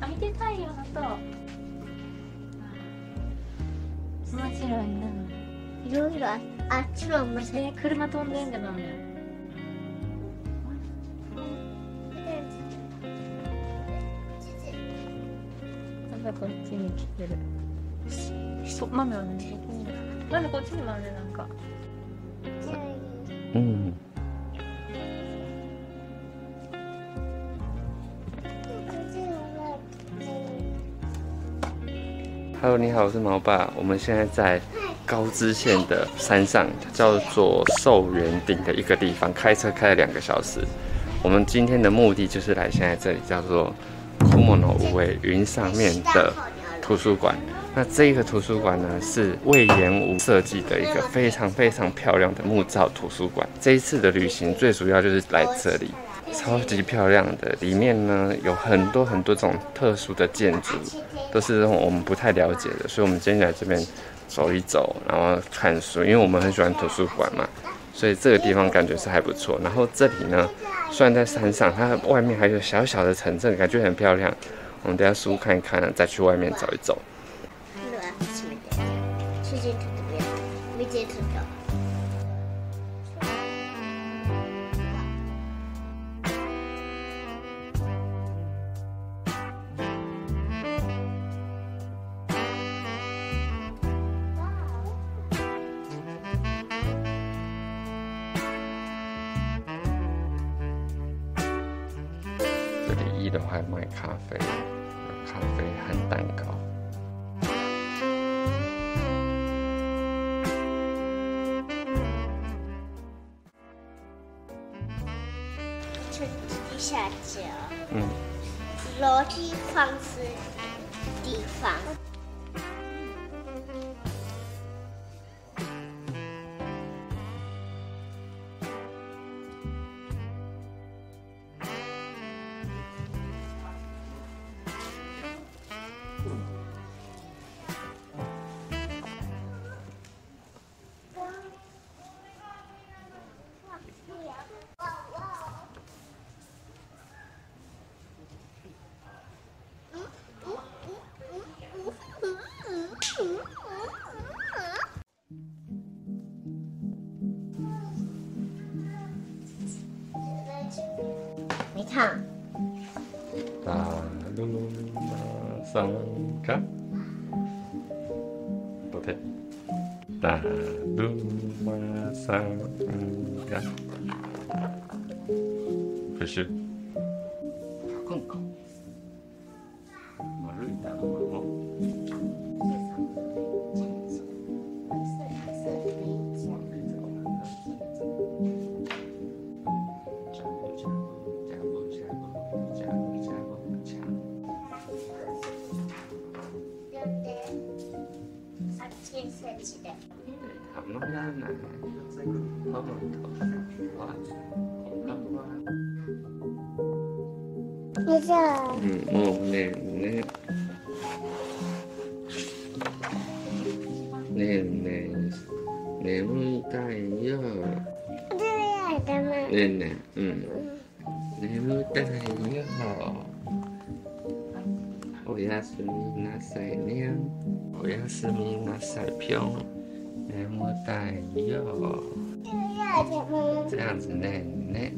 空いて太陽と。もちろんな。いろいろああっちも面白い。車飛んでんだもんまだこっちに来てる。そ豆はねこっちにもあるなんか。うん。Hello，你好，我是毛爸。我们现在在高知县的山上，叫做寿元顶的一个地方，开车开了两个小时。我们今天的目的就是来现在这里叫做 Kumono 五位云上面的图书馆。那这一个图书馆呢，是魏延武设计的一个非常非常漂亮的木造图书馆。这一次的旅行最主要就是来这里，超级漂亮的。里面呢有很多很多种特殊的建筑，都是我们不太了解的，所以我们今天来这边走一走，然后看书，因为我们很喜欢图书馆嘛，所以这个地方感觉是还不错。然后这里呢，虽然在山上，它外面还有小小的城镇，感觉很漂亮。我们等下书看一看，再去外面走一走。一的话卖咖啡，咖啡和蛋糕。下脚，嗯，楼梯方式地方。 따누마상가? 또 돼. 따누마상가? 글씨. 19で。たまらない。ママと。え、じゃあ。うん、もうね、ね。ねえねえ、眠いたいよ。ねえねえ、うん。眠たいよ。おやすみなさいね。おやすみなさい。ぴょん眠たいよ这样子ねね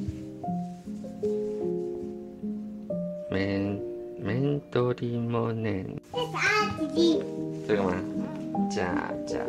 めん面取りもね。这个吗じゃあじゃあ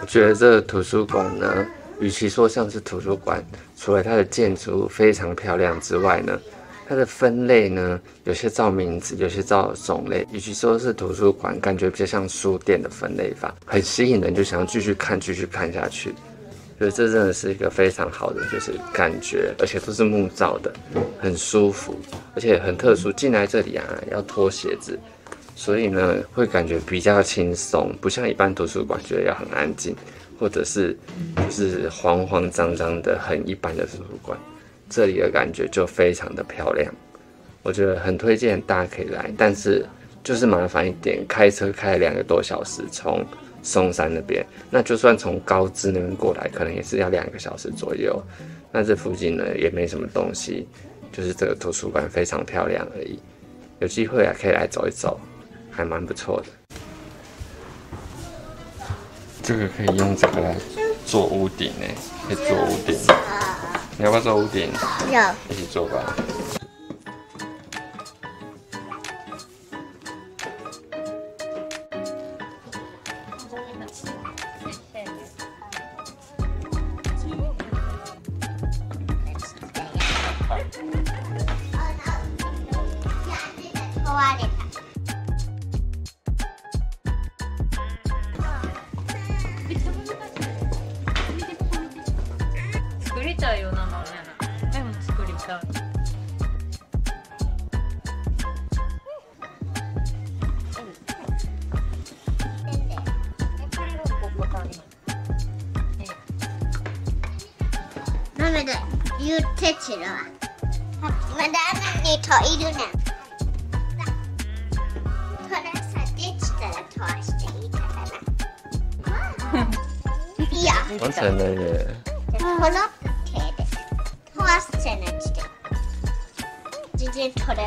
我觉得这个图书馆呢，与其说像是图书馆，除了它的建筑非常漂亮之外呢，它的分类呢，有些照名字，有些照种类。与其说是图书馆，感觉比较像书店的分类法，很吸引人，就想要继续看，继续看下去。所以这真的是一个非常好的就是感觉，而且都是木造的，很舒服，而且很特殊。进来这里啊，要脱鞋子，所以呢会感觉比较轻松，不像一般图书馆觉得要很安静，或者是就是慌慌张张的很一般的图书馆。这里的感觉就非常的漂亮，我觉得很推荐大家可以来，但是就是麻烦一点，开车开两个多小时从松山那边，那就算从高知那边过来，可能也是要两个小时左右。那这附近呢也没什么东西，就是这个图书馆非常漂亮而已。有机会啊可以来走一走，还蛮不错的。这个可以用这个来做屋顶呢，可以做屋顶。你要不要做屋顶？要一起做吧。ママだ、言ってちろわ。まだ何にといるねん。これさ、できたら通していいからな。いや、完成了耶！この手で通してなくて。全然取れへ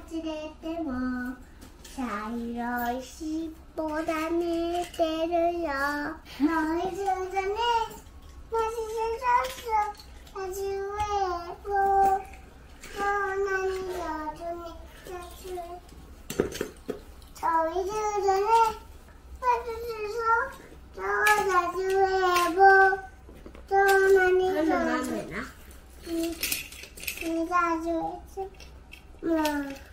가지를 뭐 자유로이 씨보다는 때를요. 너희 순전해. 맛있을 수 없어. 아주 외로워 나는 여전히 자주. 저희 순전해. 맛있을 수 없어 아주 외로워 나는 여전히 음, 음, 자주 외로워 嗯。 음.